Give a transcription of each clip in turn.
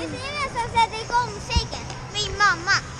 Det är vem som sätter igång shaken? Min mamma.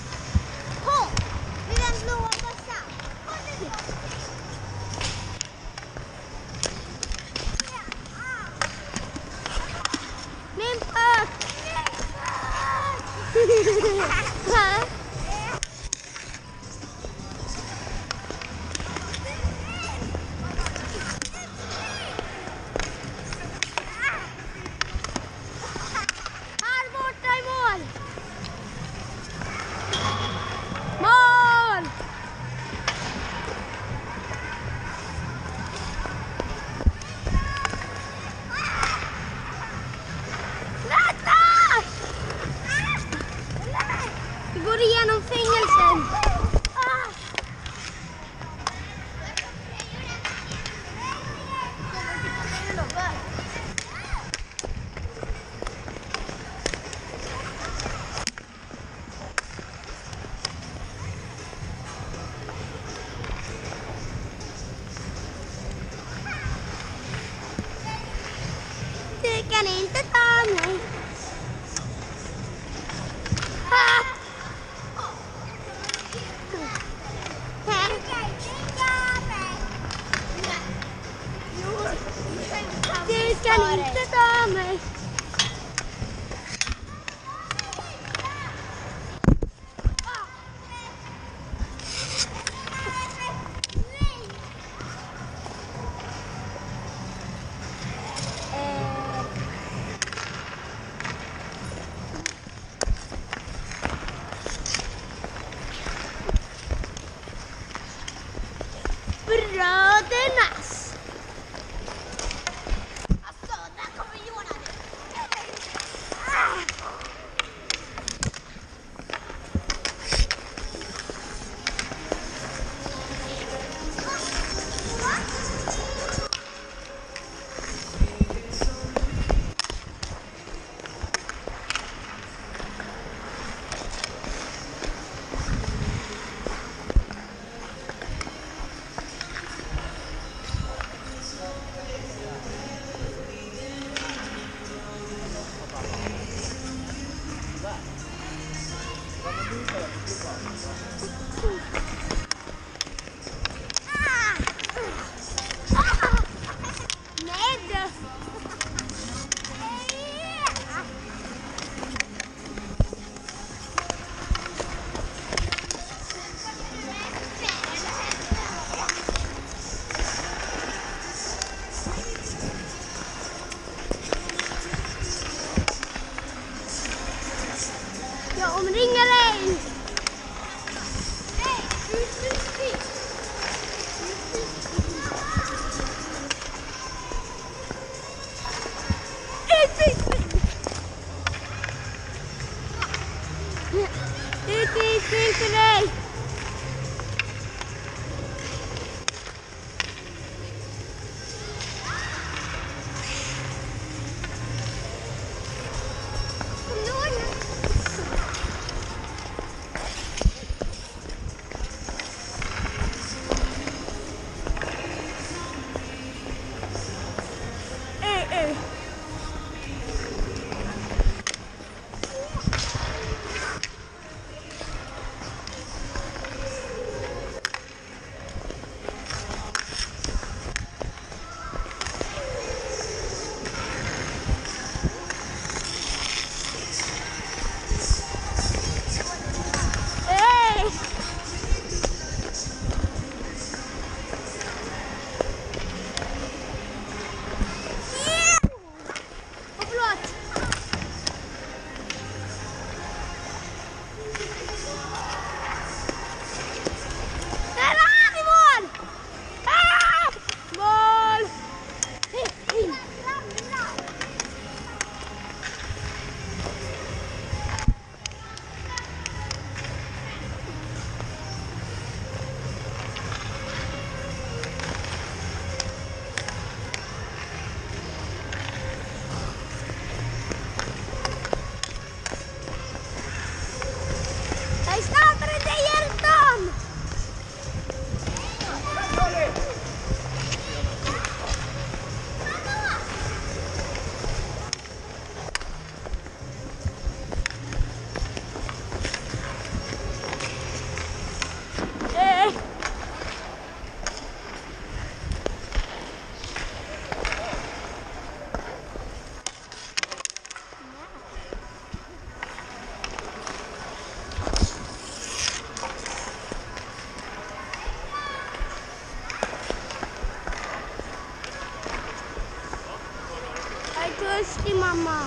Törstig mamma.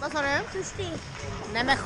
Vad sa du? Törstig. Nej men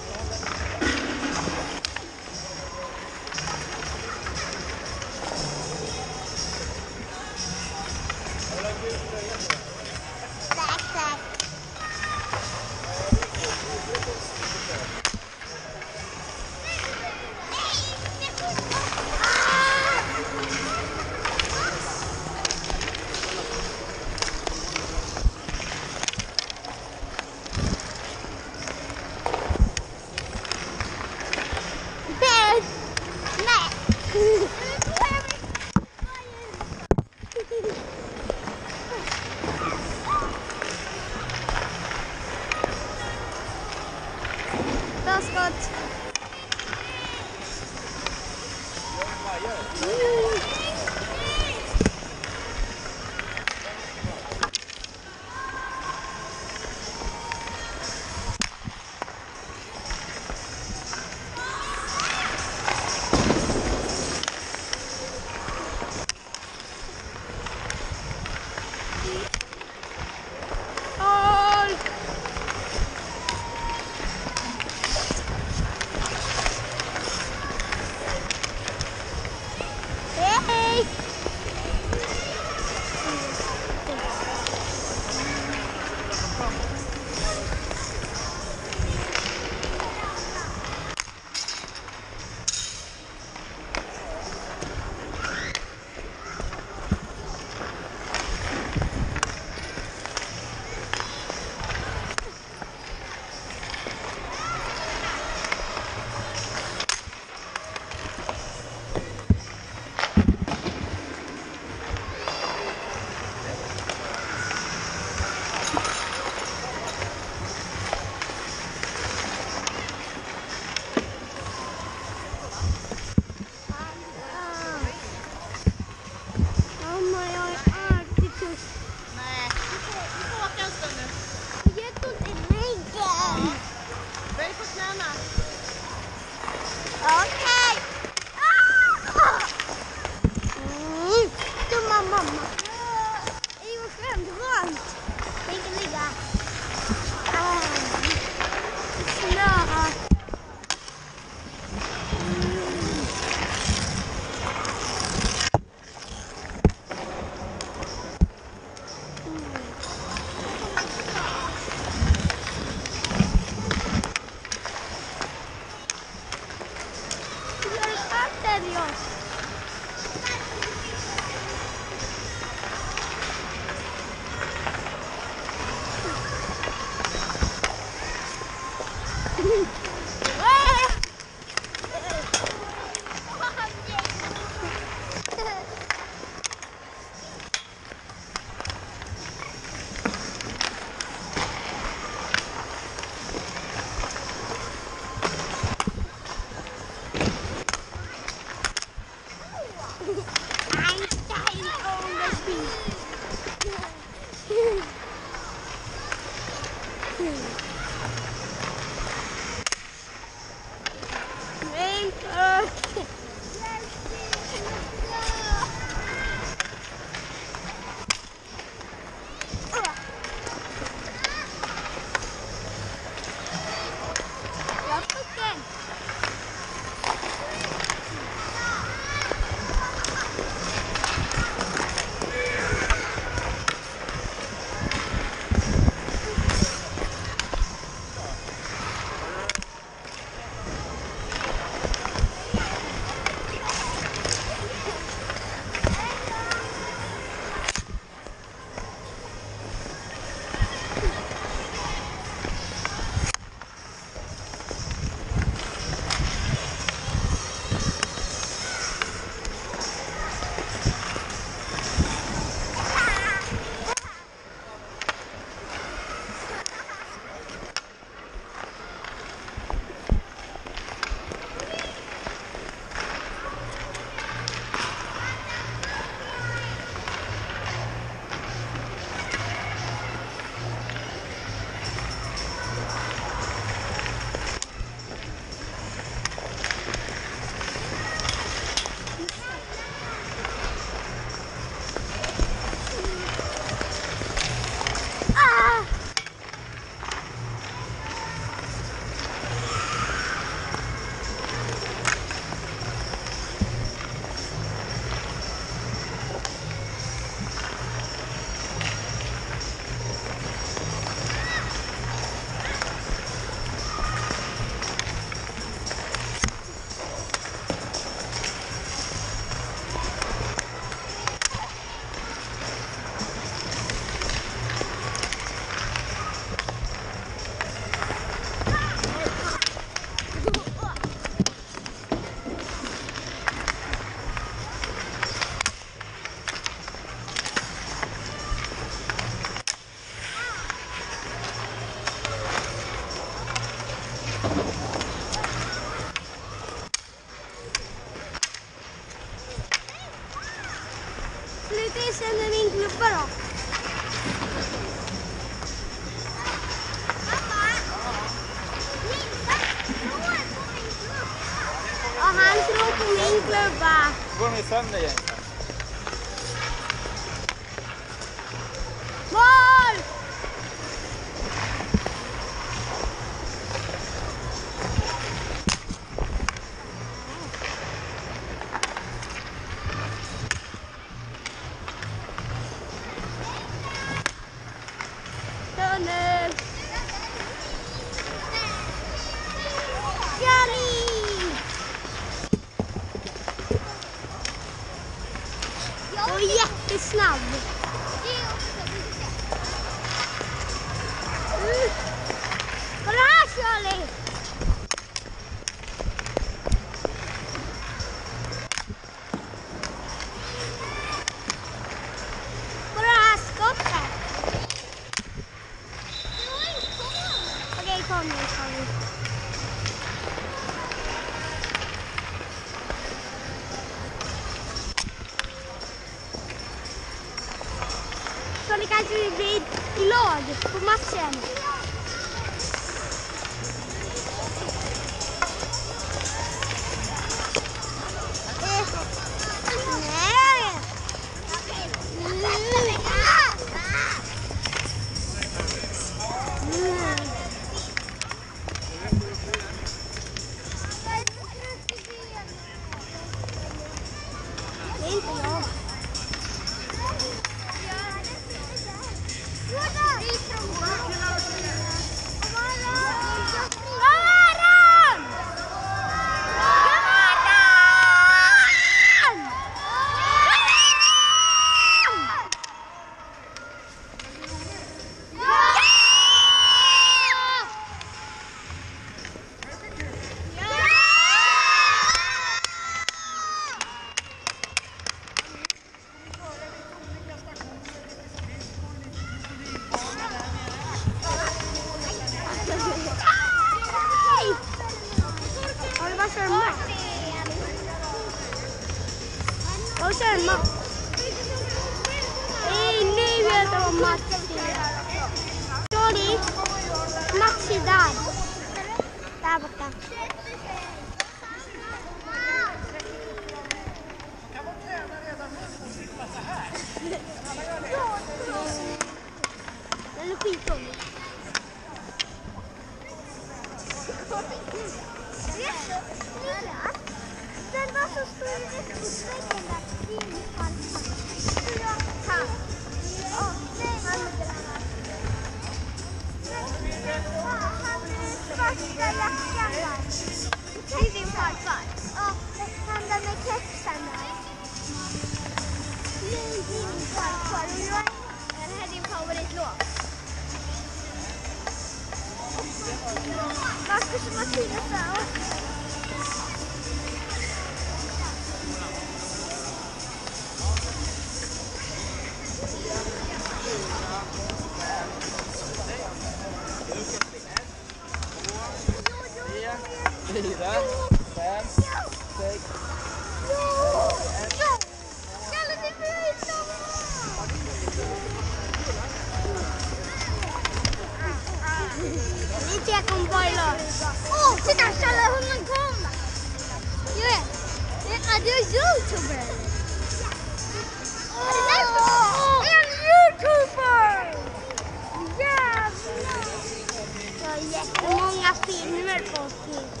jättemånga filmer på Kids.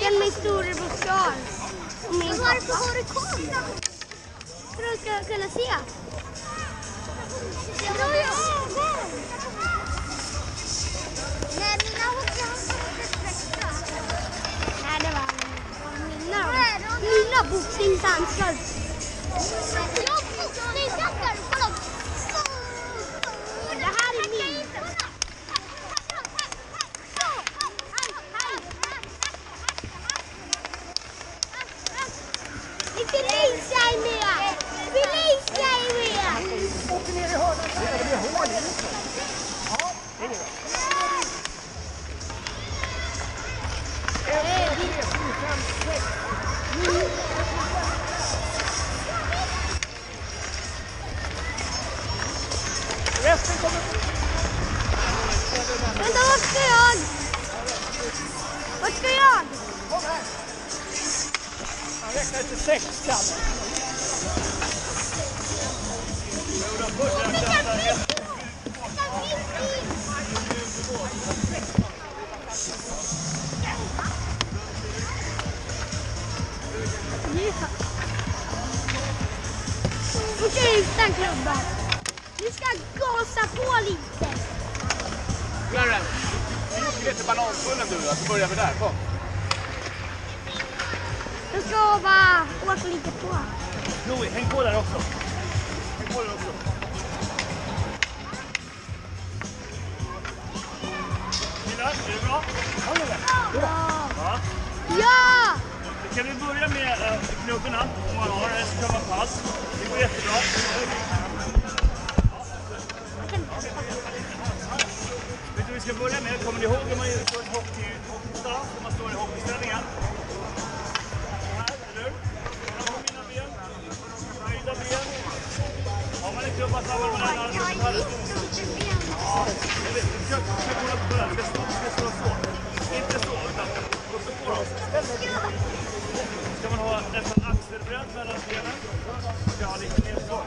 Den min storebror Charles och min pappa. Varför har du kamera? För att de ska kunna se. Det har ju ögon! Nej, mina hockey han Nej, det var mina. Mina boxningsanslag. Ska man ha nästan axelbredd mellan benen? Ja, lite ner så.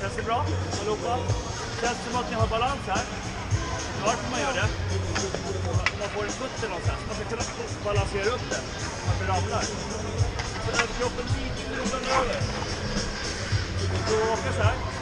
Känns bra allihopa? Känns det som att ni har balans här? Varför man gör det? Man får en putter någonstans. Man ska kunna balansera upp den. Man ramlar. Så överkroppen lite undan över. Då så här.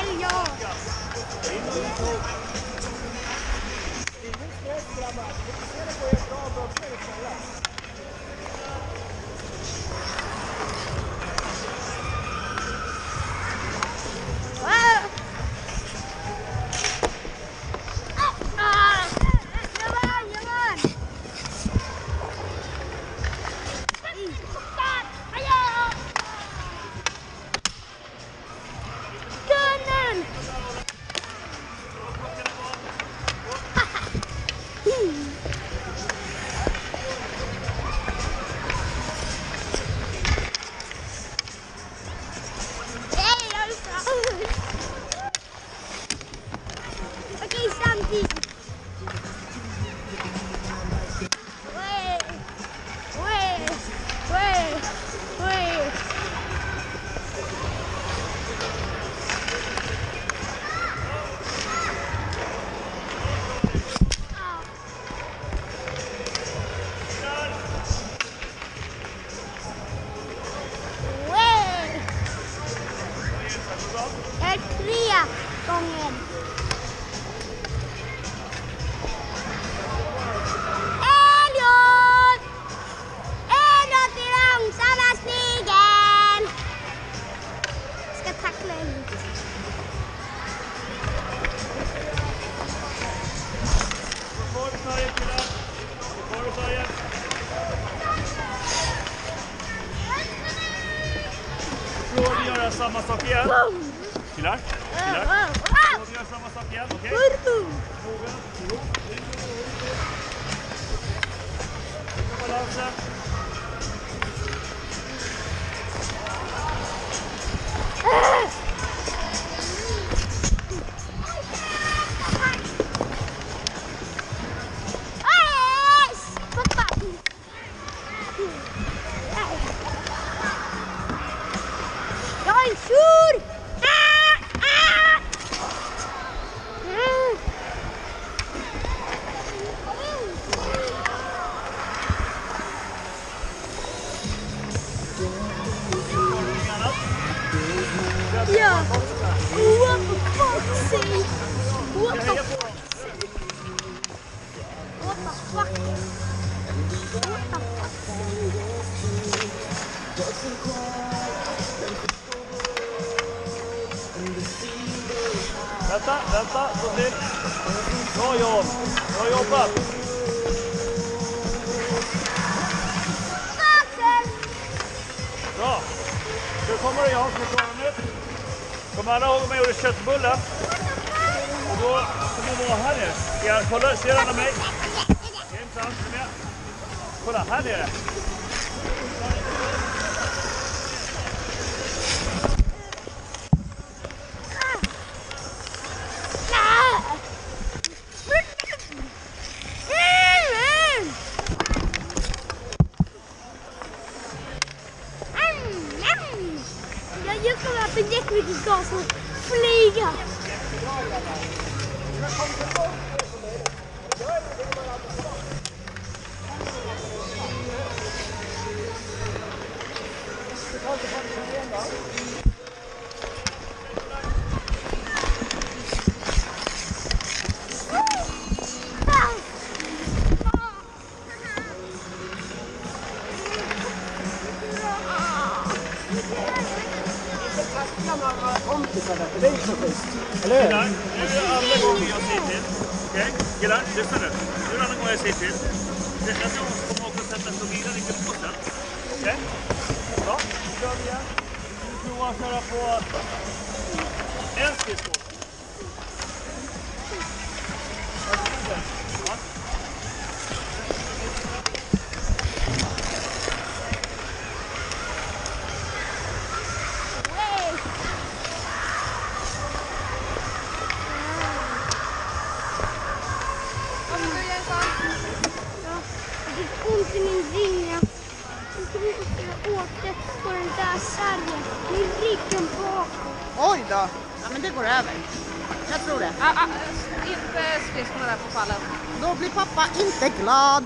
Elio! 上面 Flyggasen flyga! Thank you. Sexta-feira. Eu não conheço esse. Deixa eu la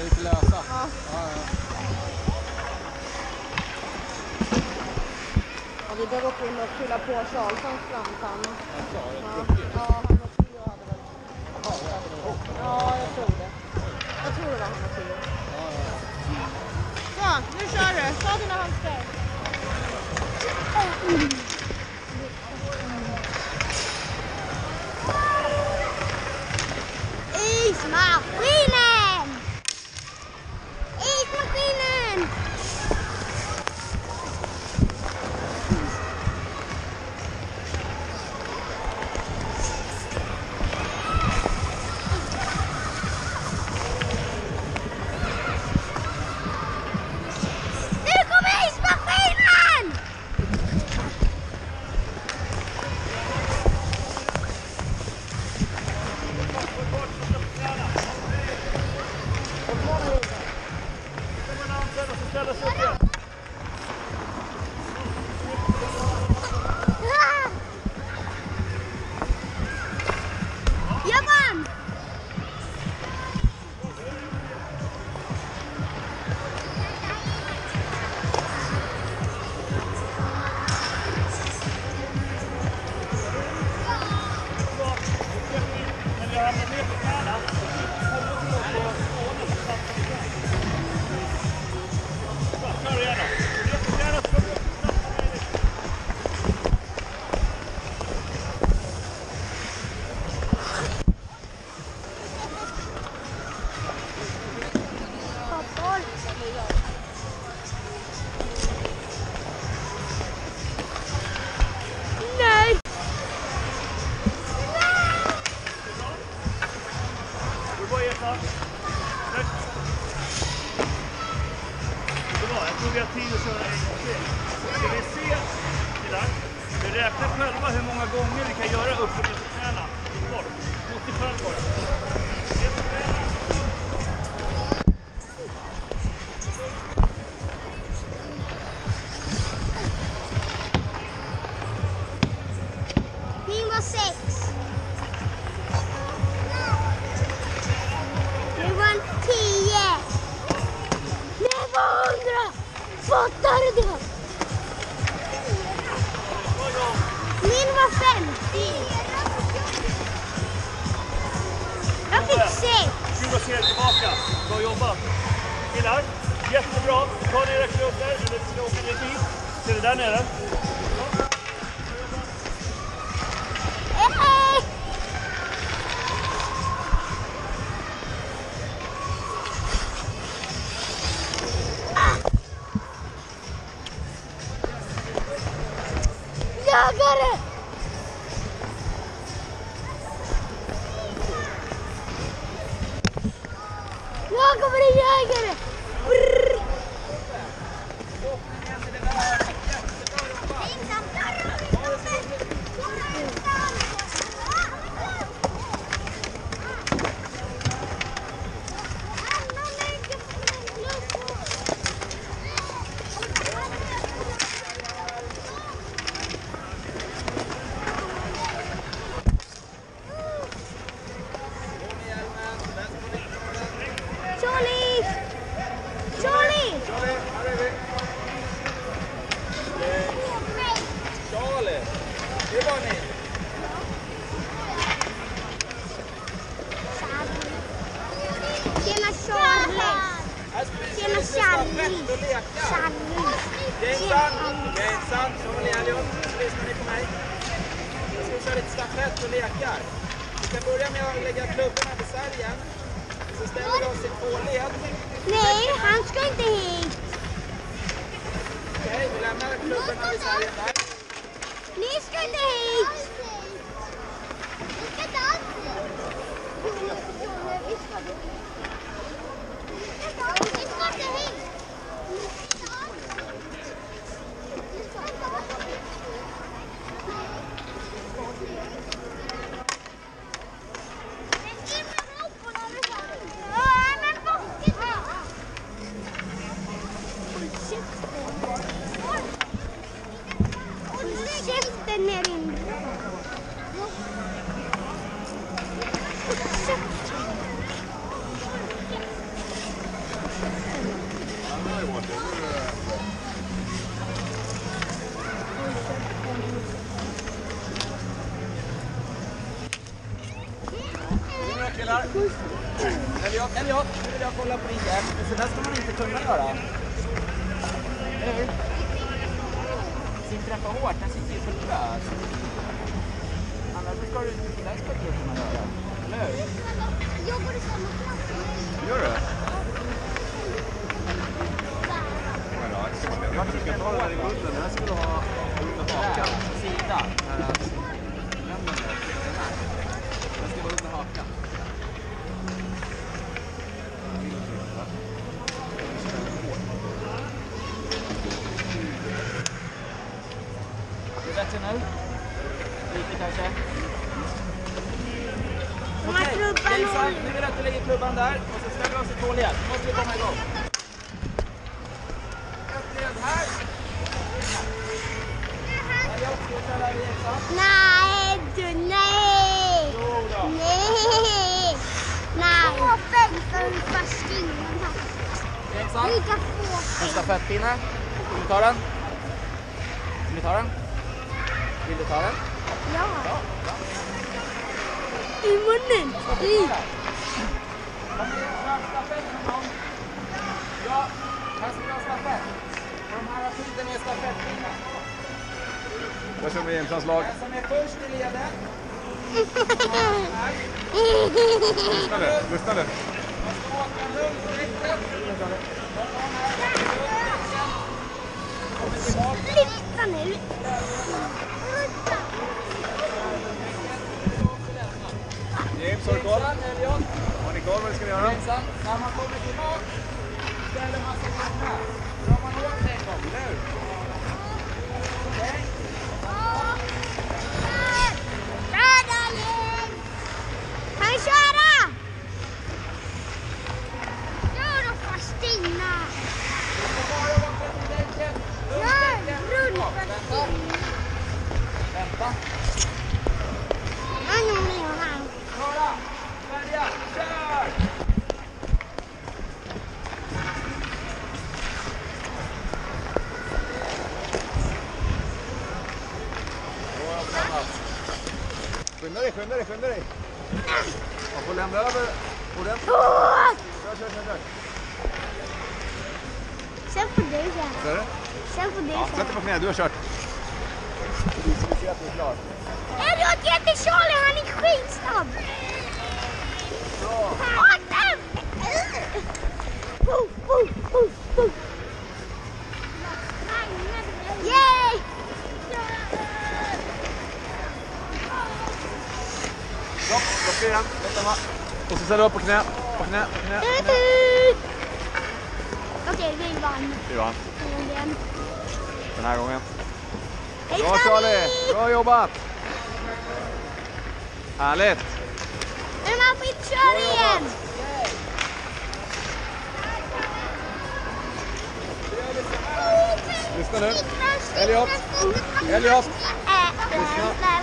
är lite lösa. Ja. Ja, ja. ja vi behöver gå in och fylla på Charlssons frampanna. Han klarade ja. ja, han och hade väl... Ja, jag tror det. Jag tror det var han och Theo. Så, nu kör du. Ta dina handskar. vi har tid att köra en gång till. Ska vi se, i. Vi räknar själva hur många gånger vi kan göra upp och ner på knäna. Bort. 85 bara. Lite stafett och lekar. Vi ska börja med att lägga klubborna vid sargen. Så ställer vi oss i två led. Nej, han ska inte hit. Okej, vi lämnar klubborna vid sargen där. Ni ska inte hit. Håll Jason, Lika få. en stafettpinne. Vill du ta den? Vill du ta den? Vill du ta den? Ja. I munnen. I. Ja, här ska vi ha stafett. Och de här skiten är stafettpinnar. Där kör vi Jämtlandslag. Den som är först i ledet. Lyssna nu. Lyssna nu. Sluta nu! James, har du koll? Har ni koll vad ni ska göra? När man kommer tillbaka ställer man sig här. Drar man åt en gång, eller hur? Okej? Han kör! Skynda dig, skynda dig. Man får lämna över ordentligt. Åh! Kör, kör, kör. kör. Sen får du göra. Ser du? Sen får du Ja, sätt dig köra. på knä, du har kört. Vi ska se att du är klar. Elliot, ge till Charlie, han är skitsnabb. Åt så ställer du upp på knä. På knä, på knä. på knä. Okej, vi vann. Vi vann Förmodligen. den här gången. Hej Bra Charlie! Bra jobbat! Härligt! Är du med på att köra igen? Lyssna nu. Elliot. Elliot. Lyssna.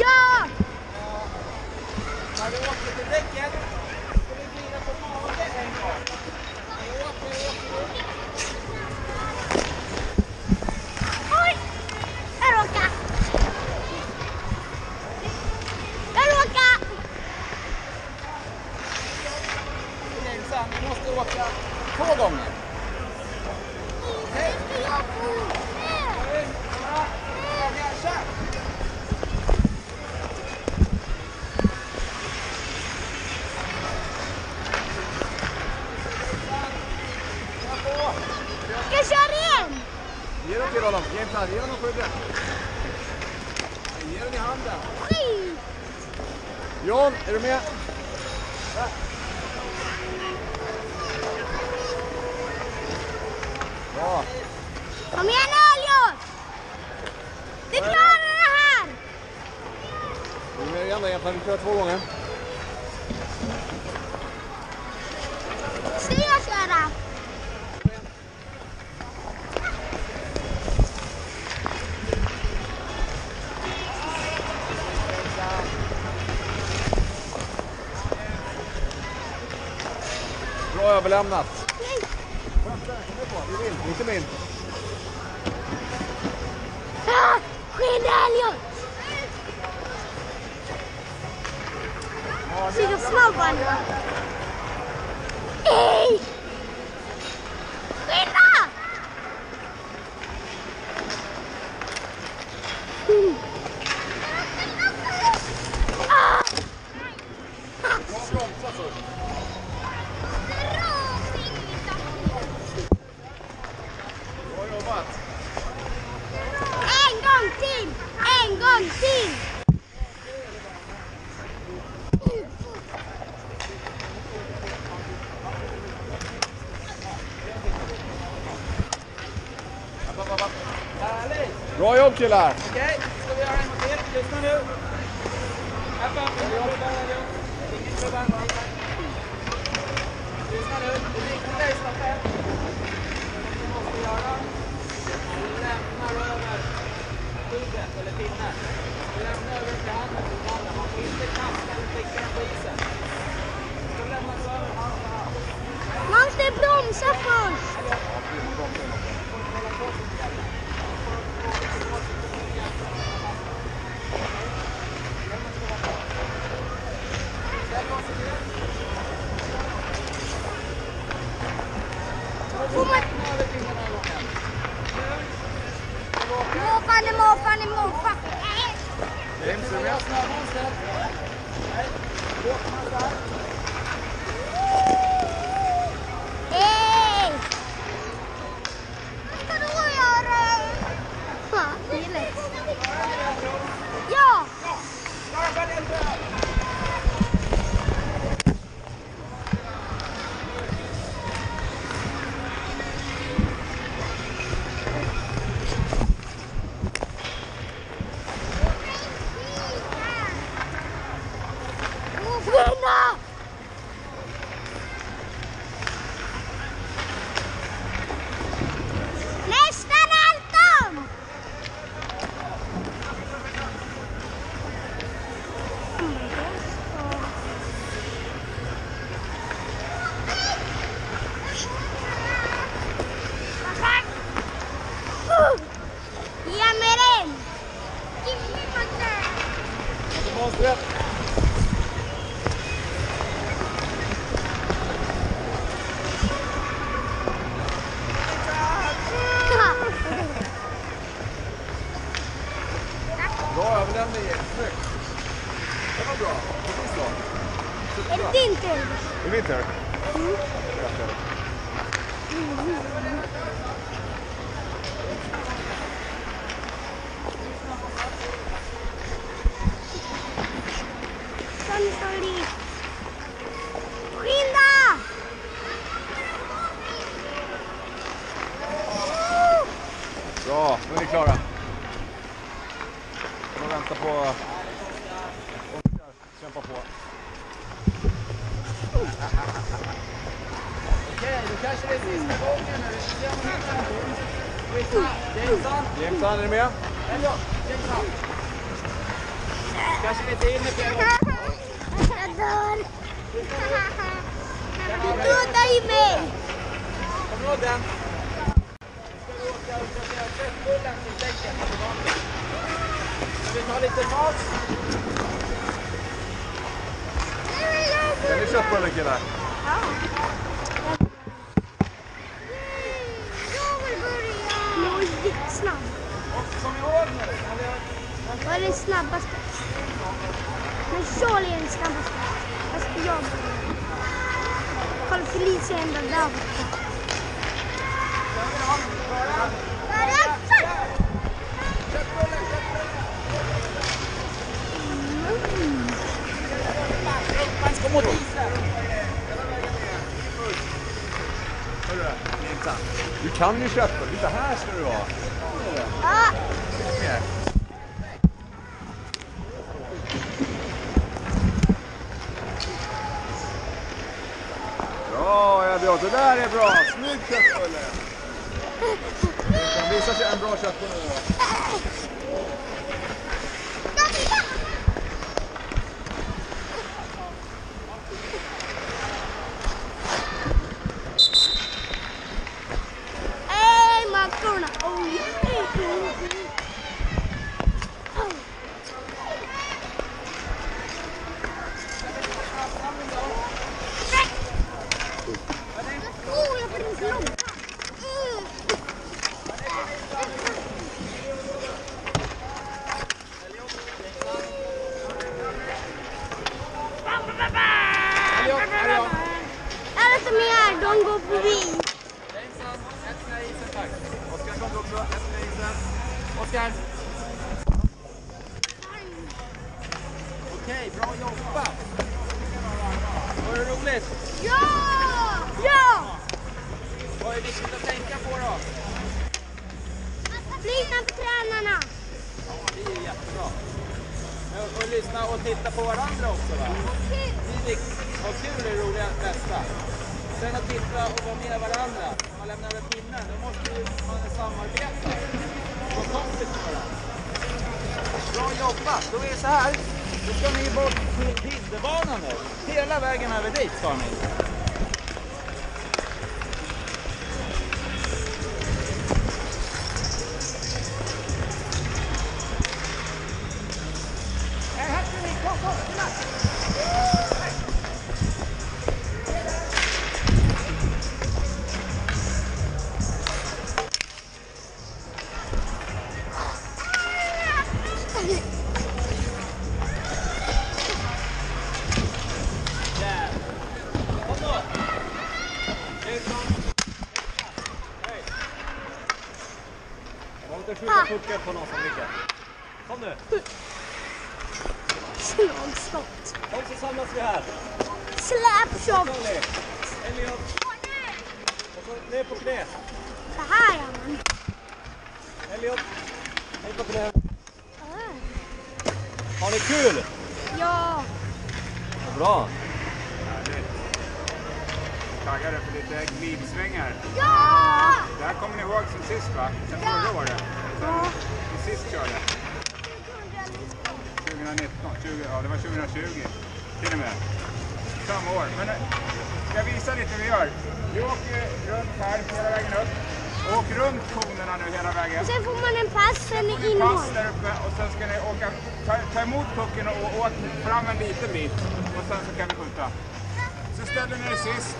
Ja! När åker till däcket ska vi glida på mage en gång. Åker, åker. Oj! Jag råkade. Jag råkade. Sen, måste åka två gånger. Kör! Ska jag köra igen? Ge den till honom. Ge en plats. Ge honom skyddet. Ge den i handen. Skit! John, är du med? Bra. Kom igen nu Elliot! Du klarar det här! Är du med igen då egentligen? Vi kör två gånger. Bra överlämnat. Nej. Vi vill, inte min. Ah, Skynda Elliot! Sitter snabbare nu. Ej! Skynda! Mm. Ah! Ta bromsa först. Bra jobbat. En gång till! En gång till! Härligt! Bra jobb killar. Okej, ska vi göra en gång till? Lyssna nu. Här framme, klubban, Elliot. Ingen klubban. Lyssna nu, det viktiga är stafett. Det vi måste göra, vi lämnar över skyddet eller pinnen. Vi lämnar över till handen till den andra. Man får inte kasta eller sticka den på isen. Så lämnar du över hand på hand. Man måste bromsa först. Kan ju köttbullar. Titta här ska du vara. Ah, Bra Elliot, det där är bra. Snygg köttbulle. Visa sig en bra köttbulle Var inte skjuta puckar på någon som lyckas. Kom nu. Slagskott. Kom så samlas vi här. Slapshot. Elliot. Och så ner på knä. Så här gör man. Elliot. Ner på knä. Har ni kul? Ja. Bra. Härligt! Taggade för lite glidsvängar. Ja! Det här kommer ni ihåg som sist va? Sen förra året. Ja. Vi sist körde. 2019, 20, ja det var 2020 till och med. Samma år. Men eh, ska jag visa lite hur vi gör? Vi åker runt här hela vägen upp. Åk runt konerna nu hela vägen. Och sen får man en pass, sen får är ni in pass där uppe och sen ska ni åka, ta, ta emot pucken och åk fram en liten bit och sen så kan vi skjuta. Så ställer ni er sist.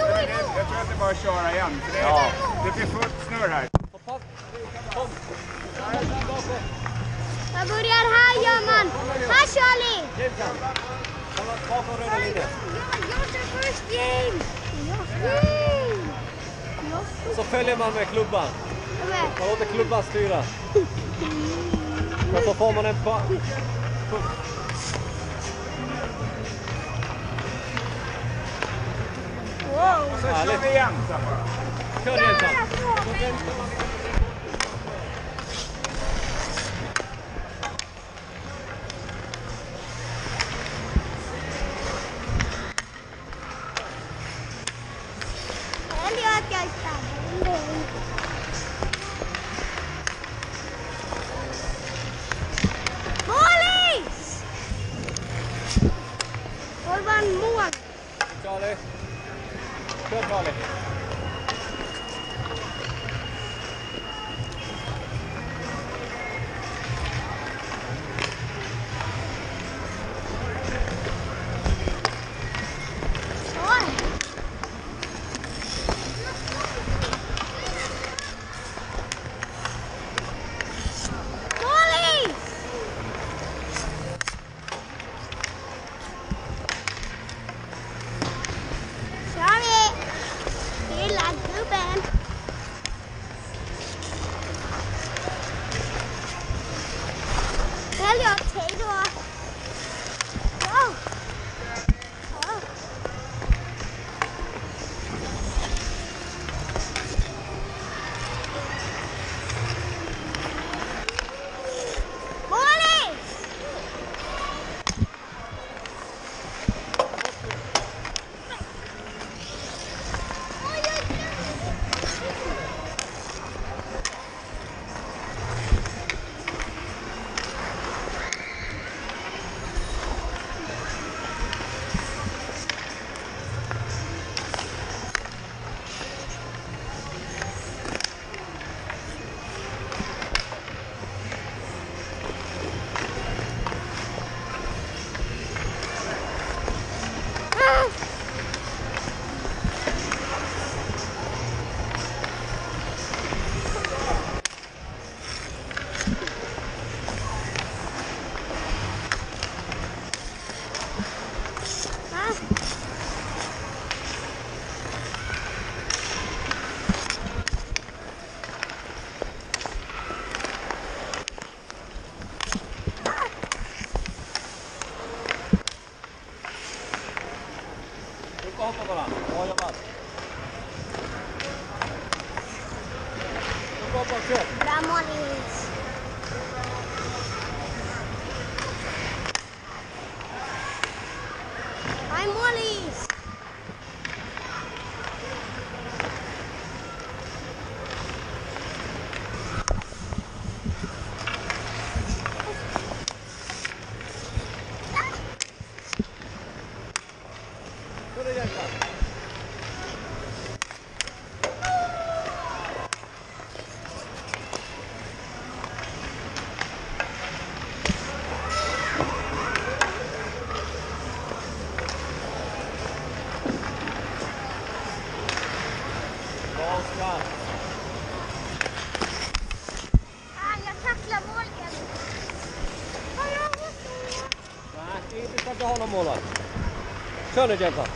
Jag tror att det är bara att köra igen. För det, Ja. Det blir fullt snurr här. Jag börjar här gör man. Här Charlie! Kolla bakom röda linjen. Jag game! Yay! Och så följer man med klubban. Man låter klubban styra. Och så får man en pa... Wow! Så kör vi igen sen bara. Kör Jensan. Elliot, Kör nu Jensan. Jag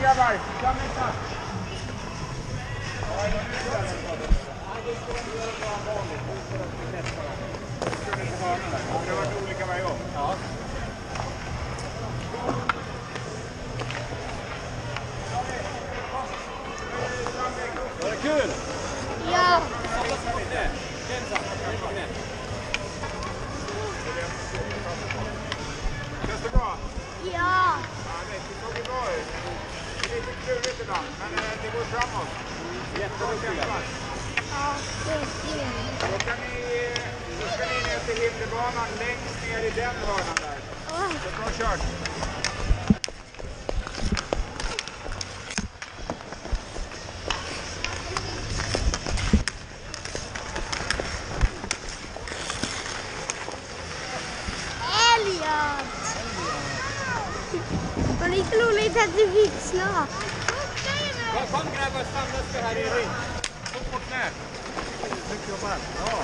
grabbar, fram en tack. Det har varit olika varje gång. Var det kul? Ja. Känns det bra? Ja. Ja, det såg ju bra ut. Det är lite klurigt ibland, men det går framåt. Jätteduktiga. Ja, det är kul. Då ska ni, då ska ni ner till hinderbanan längst ner i den hörnan där. Så bra kört. Elliot! Var det inte roligt att du fick slå? Kom, kom grabbar, samlas vi här i ring. Upp på knä. Mycket jobbat. Ja.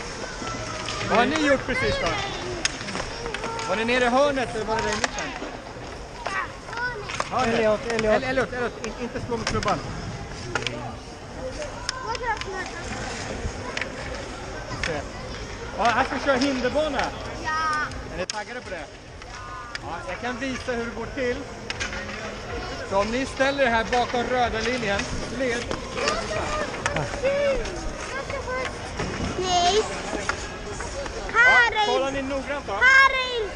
Vad har ni gjort precis då? Var ni nere i hörnet eller var det där i mitten? Hörnet. Elliot, Elliot. El- Elliot, Elliot, in, inte slå med klubban. Ja, här ska vi köra hinderbana. Ja. Är ni taggade på det? Ja, jag kan visa hur det går till. Så om ni ställer er här bakom röda linjen, led. Nej. Här Kolla är... ni noggrant då. Här är...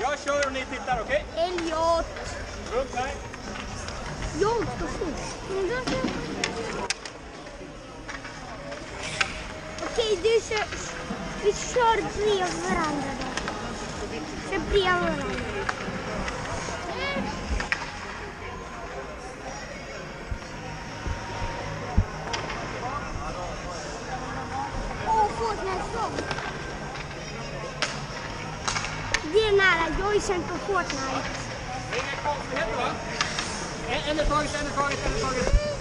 Jag kör och ni tittar, okej? Elliot. Runt här. Jag ska först. Okej, du kör... Vi kör bredvid varandra då. Kör bredvid varandra. Fortnite-sång. Det är nära. Jag har ju känt på Fortnite. Det är inga konstigheter va? En, en i taget, en i taget, en i taget.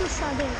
Jag har kommit